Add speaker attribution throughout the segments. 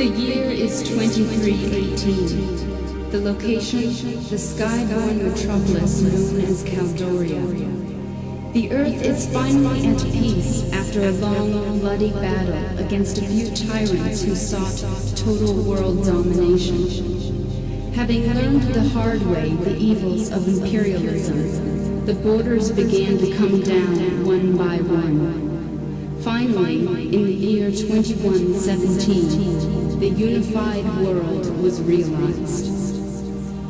Speaker 1: The year is 2318. The location, the skyborn metropolis known as Caldoria. The Earth is finally at peace after a long, bloody battle against a few tyrants who sought total world domination. Having learned the hard way the evils of imperialism, the borders began to come down one by one. Finally, in the year 2117, the unified world was realized.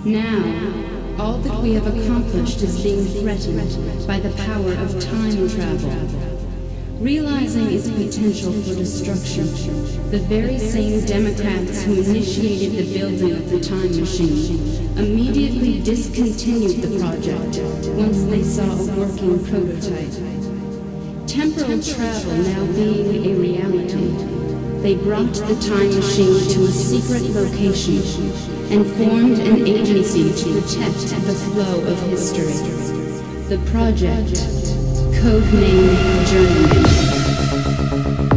Speaker 1: Now, all that we have accomplished is being threatened by the power of time travel. Realizing its potential for destruction, the very same Democrats who initiated the building of the time machine immediately discontinued the project once they saw a working prototype. Temporal travel now being a reality, they brought the time machine to a secret location and formed an agency to protect the flow of history. The project, codenamed Journeyman.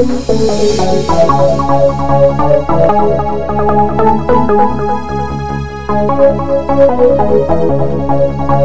Speaker 2: Thank you.